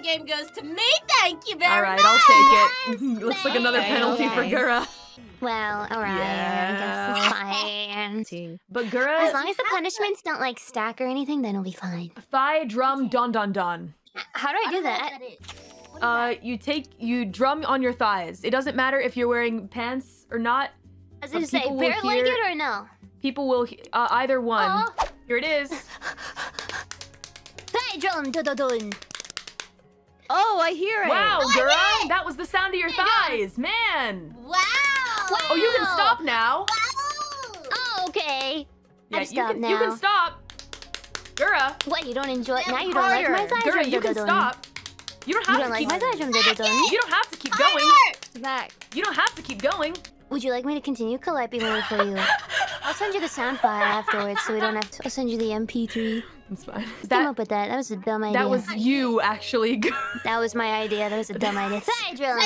the game goes to me. Thank you very much. All right, much. I'll take it. Looks like another Okay, penalty for okay. Gura. Well, alright, I guess it's fine. But Gura, As long as the punishments don't like stack or anything, then it'll be fine. Fi drum don don don. How do I do that? Uh, you take you drum on your thighs. It doesn't matter if you're wearing pants or not. As it say people will bare legged hear- or no? People will uh, either one. Oh. Here it is. Hey, drum, do do dun. Oh, I hear it. Wow, oh, I Gura, it! that was the sound of your thighs, man. Wow. Oh, you can stop now. Wow. Oh, okay. Yeah, I've you stopped can now. you can stop. Gura, What, you don't enjoy it? Now you don't like my harder. thighs Gura, you can stop. You don't You have don't to like keep. my thighs drum, do do. You don't have to keep going. Back. You don't have to keep going. Would you like me to continue collecting it for you? I'll send you the sound file afterwards, so we don't have to. I'll send you the MP3. It's fine. Came That up with that. That was a dumb idea. that was you actually. That was my idea. That was a dumb idea. Hey, drum,